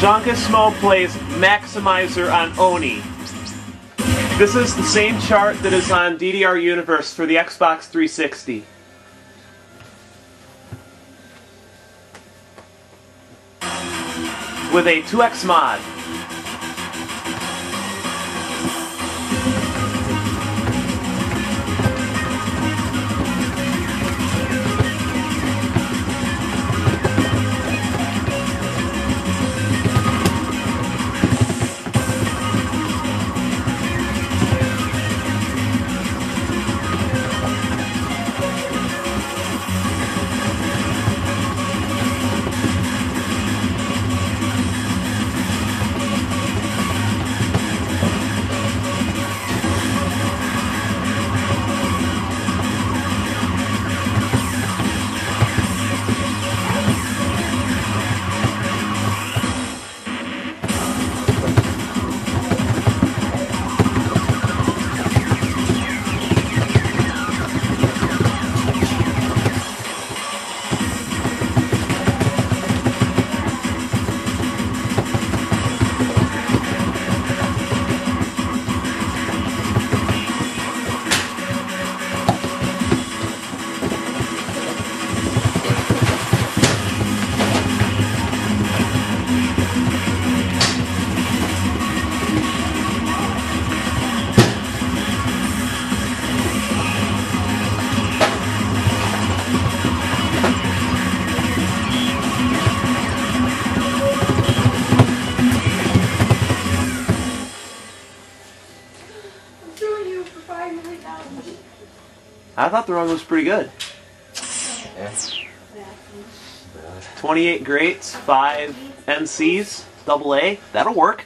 John Smo plays Maximizer on Oni. This is the same chart that is on DDR Universe for the Xbox 360. With a 2x mod. I thought the run was pretty good. Yeah. 28 greats, 5 NGs, double A. That'll work.